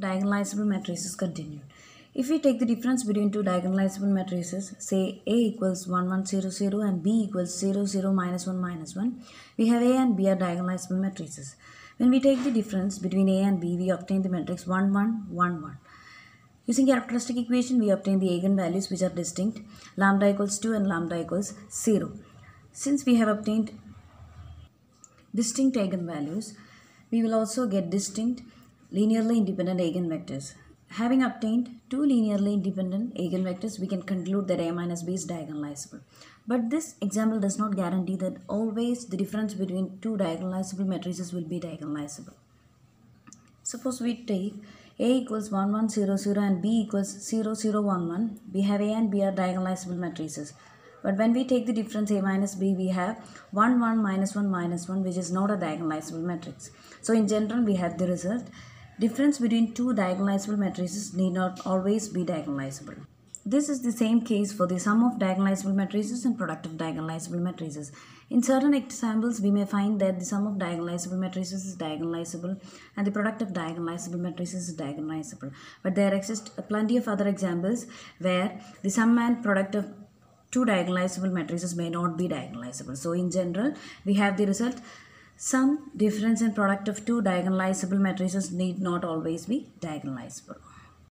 diagonalizable matrices continued. If we take the difference between two diagonalizable matrices, say A equals 1, 1, 0, 0 and B equals 0, 0, minus 1, minus 1, we have A and B are diagonalizable matrices. When we take the difference between A and B, we obtain the matrix 1, 1, 1, 1. Using characteristic equation, we obtain the eigenvalues which are distinct, lambda equals 2 and lambda equals 0. Since we have obtained distinct eigenvalues, we will also get distinct linearly independent eigenvectors. Having obtained two linearly independent eigenvectors, we can conclude that A minus B is diagonalizable. But this example does not guarantee that always the difference between two diagonalizable matrices will be diagonalizable. Suppose we take A equals 1, 1, 0, 0 and B equals 0, 0, 1, 1. We have A and B are diagonalizable matrices. But when we take the difference A minus B, we have 1, 1, minus 1, minus 1, which is not a diagonalizable matrix. So in general, we have the result Difference between two diagonalizable matrices need not always be diagonalizable. This is the same case for the sum of diagonalizable matrices and product of diagonalizable matrices. In certain examples, we may find that the sum of diagonalizable matrices is diagonalizable and the product of diagonalizable matrices is diagonalizable. But there exist plenty of other examples where the sum and product of two diagonalizable matrices may not be diagonalizable. So in general, we have the result Sum difference in product of two diagonalizable matrices need not always be diagonalizable.